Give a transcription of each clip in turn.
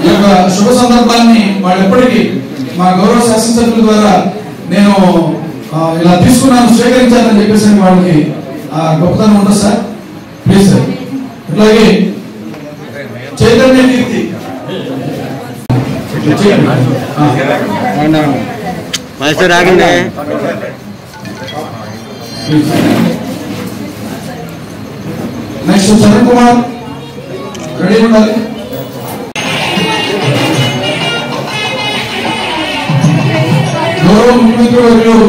ఈ యొక్క శుభ సందర్భాన్ని వాళ్ళు ఎప్పటికీ మా గౌరవ శాసనసభ్యుల ద్వారా నేను ఇలా తీసుకున్నాను స్వీకరించాలని చెప్పేసి వాళ్ళకి ఆ, గొప్పతనం ఉంటుంది సార్? ప్లీజ్ సార్ అట్లాగే చైతన్య కీర్తి ఇట్లా చేయండి. ఆ, మాస్టర్ ఆగండి please. Next Charan Kumar ready ఉండాలి గౌరవ ముఖ్యమంత్రి వర్యులు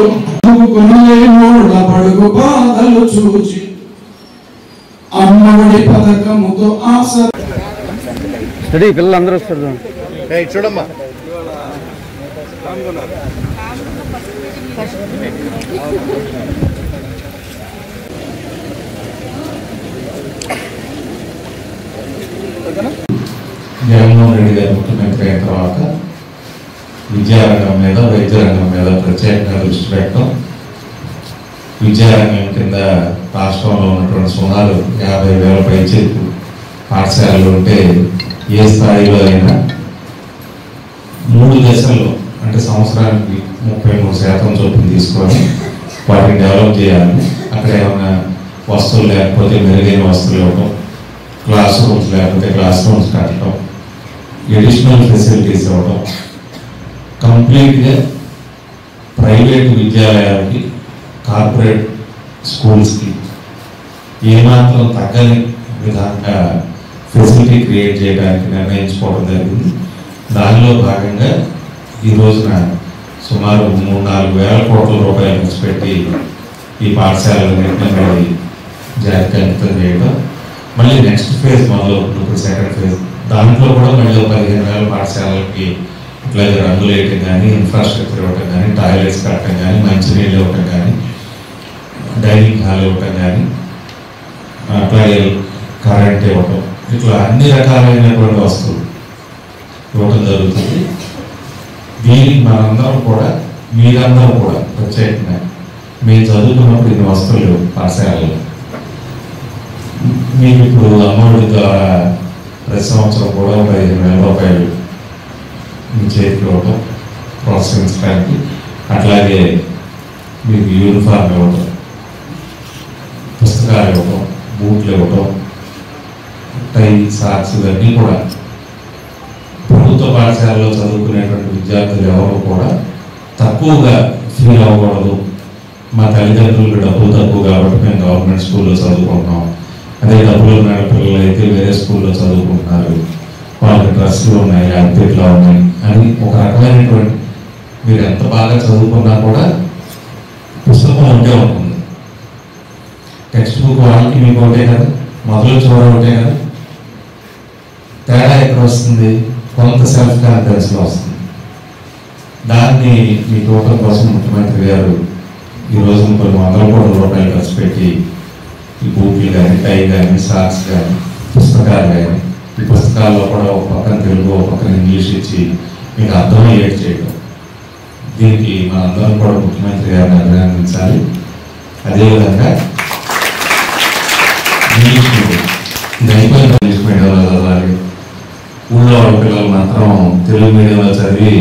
కొనలేనోళ్ళ పడుగు బాధలు చూచి అమ్మఒడి పథకముతో ఆశ స్టడీ పిల్లలు అందరూ వస్తారు చూడమ్మా. జగన్మోహన్ రెడ్డి గారు ముఖ్యమంత్రి అయిన తర్వాత విద్యారంగం మీద వైద్య రంగం మీద ప్రత్యేకంగా దృష్టి పెట్టడం విద్యారంగం కింద రాష్ట్రంలో ఉన్నటువంటి సుమారు యాభై వేల పైచేపు పాఠశాలలు ఉంటే ఏ స్థాయిలో అయినా మూడు దశల్లో అంటే సంవత్సరానికి ముప్పై మూడు శాతం చొప్పున తీసుకొని వాటిని డెవలప్ చేయాలి. అక్కడ ఏమైనా వస్తువులు లేకపోతే మెరుగైన వస్తువులు ఇవ్వడం క్లాస్ రూమ్స్ లేకపోతే క్లాస్ రూమ్స్ కట్టడం ఎడిషనల్ ఫెసిలిటీస్ ఇవ్వడం కంప్లీట్గా ప్రైవేట్ విద్యాలయాలకి కార్పొరేట్ స్కూల్స్కి ఏమాత్రం తగ్గని విధంగా ఫెసిలిటీ క్రియేట్ చేయడానికి నిర్ణయించుకోవడం జరిగింది. దానిలో భాగంగా ఈ రోజున సుమారు మూడు నాలుగు వేల కోట్ల రూపాయలు ఖర్చు పెట్టి ఈ పాఠశాలలన్నింటినీ మరి జాతికి అంకితం చేయడం. మళ్ళీ నెక్స్ట్ ఫేజ్ మొదలవుతుంది ఇప్పుడు సెకండ్ ఫేజ్ దాంట్లో కూడా మళ్ళీ ఒక పదిహేను వేల పాఠశాలలకి ఇట్లాగే రంగులు వేయటం కానీ ఇన్ఫ్రాస్ట్రక్చర్ ఇవ్వటం కానీ టాయిలెట్స్ కట్టడం కానీ మంచినీళ్ళు ఇవ్వటం కానీ డైనింగ్ హాల్ ఇవ్వటం కానీ అట్లాగే కరెంట్ ఇవ్వటం. ఇట్లా అన్ని రకాలైనటువంటి వస్తువులు ఇవ్వటం జరుగుతుంది. దీనికి మనందరం కూడా మీరందరూ కూడా ప్రత్యేకంగా మీరు చదువుకున్నప్పుడు ఇన్ని వస్తువులు పాఠశాలలో. మీకు ఇప్పుడు అమ్మఒడి ద్వారా ప్రతి సంవత్సరం కూడా పదిహేను వేల రూపాయలు మీ చేతికి ఇవ్వటం ప్రోత్సహించడానికి అట్లాగే మీకు యూనిఫామ్ ఇవ్వటం పుస్తకాలు ఇవ్వటం బూట్లు ఇవ్వటం టై సాక్స్ ఇవన్నీ కూడా ప్రభుత్వ పాఠశాలలో చదువుకునేటువంటి విద్యార్థులు ఎవరు కూడా తక్కువగా ఫీల్ అవ్వకూడదు. మా తల్లిదండ్రులకు డబ్బులు తక్కువ కాబట్టి మేము గవర్నమెంట్ స్కూల్లో చదువుకుంటున్నాం. అదే డబ్బులు ఉన్న పిల్లలు అయితే వేరే స్కూల్లో చదువుకుంటున్నారు. వాళ్ళకి డ్రెస్సులు ఉన్నాయి అద్దెట్లు ఉన్నాయి అని ఒక రకమైనటువంటి మీరు ఎంత బాగా చదువుకున్నా కూడా పుస్తకం ఉంటే ఉంటుంది. టెక్స్ట్ బుక్ వాళ్ళకి మీకు ఒకటే కదా మొదలు చూడడం ఒకటే కదా. తేడా ఎక్కడ వస్తుంది? కొంత సెల్ఫ్ కాన్ఫిడెన్స్లో వస్తుంది. దాన్ని మీ టోటల్ కోసం ముఖ్యమంత్రి గారు ఈ రోజు కొన్ని వందల కోట్ల రూపాయలు ఖర్చు పెట్టి ఈ బూట్లు కానీ టై కానీ సాక్స్ కానీ పుస్తకాలు కానీ ఈ పుస్తకాల్లో కూడా ఒక పక్కన తెలుగు ఒక పక్కన ఇంగ్లీష్ ఇచ్చి మీకు అర్థమయ్యేది చేయడం. దీనికి మనందరం కూడా ముఖ్యమంత్రి గారిని అభినందించాలి. అదేవిధంగా ఇంగ్లీష్ మీడియం. ఊళ్ళో వాళ్ళ పిల్లలు మాత్రం తెలుగు మీడియంలో చదివి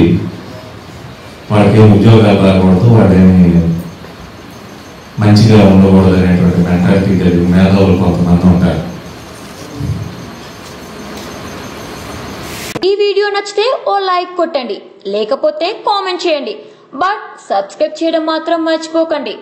వాళ్ళకి ఏమి ఉద్యోగాలు రాకూడదు వాళ్ళేమి మంచిగా ఉండకూడదు అనేటువంటి మెంటాలిటీ కలిగి మేధావులు కొంతమంది ఉంటారు. ఈ వీడియో నచ్చితే ఓ లైక్ కొట్టండి లేకపోతే కామెంట్ చేయండి బట్ సబ్స్క్రైబ్ చేయడం మాత్రం మర్చిపోకండి.